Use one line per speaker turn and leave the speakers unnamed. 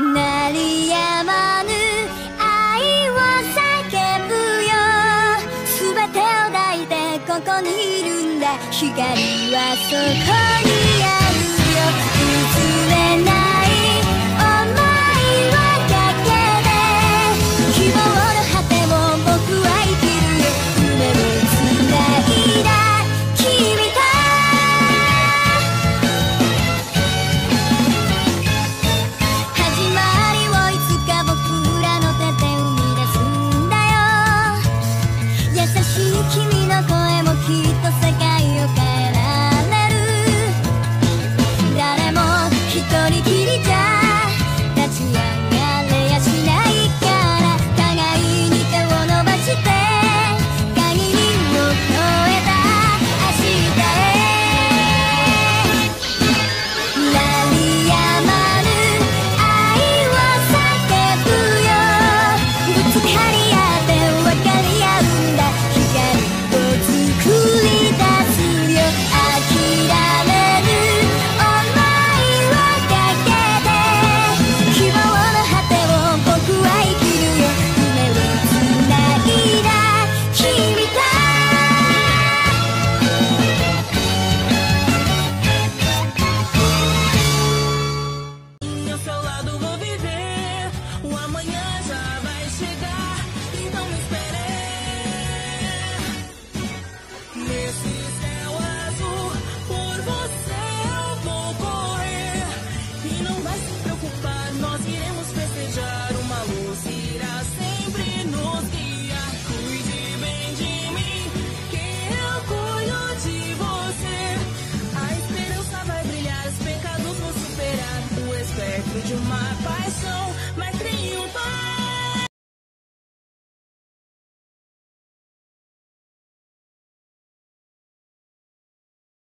鳴りやまぬ愛を叫ぶよ。全てを抱いてここにいるんだ。
光はそこにある。Nós iremos festejar, uma luz irá sempre nos guiar. Cuide bem de mim, que eu cuido de você. A esperança vai brilhar, os pecados vão superar o espectro de uma paixão.